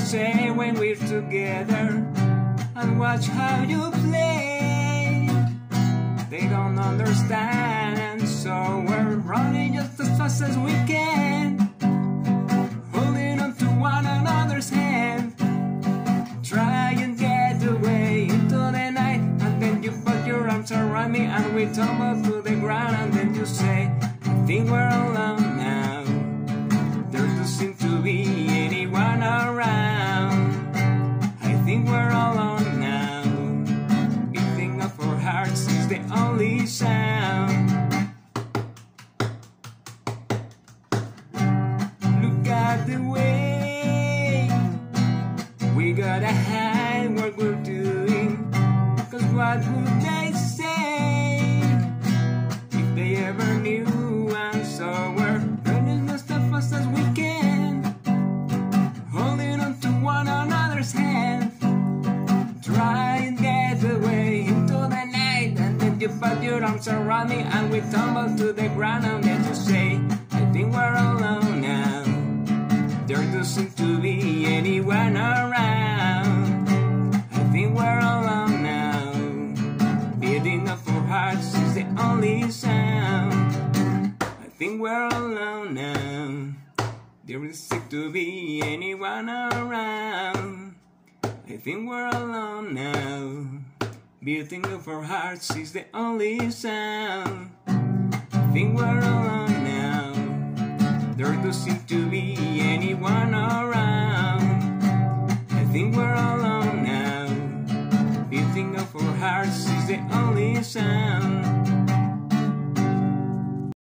say when we're together and watch how you play. They don't understand, so we're running just as fast as we can, holding on to one another's hand. Try and get away into the night, and then you put your arms around me, and we tumble to the ground, and then you say, I think we're alone only sound. Look at the way we gotta hide what we're doing. Cause what would they put your arms around me, and we tumble to the ground, and then you say, I think we're alone now. There doesn't seem to be anyone around. I think we're alone now. Beating of our hearts is the only sound. I think we're alone now. There doesn't seem to be anyone around. I think we're alone now. Beating of our hearts is the only sound. I think we're alone now. There doesn't seem to be anyone around. I think we're alone now. Beating of our hearts is the only sound.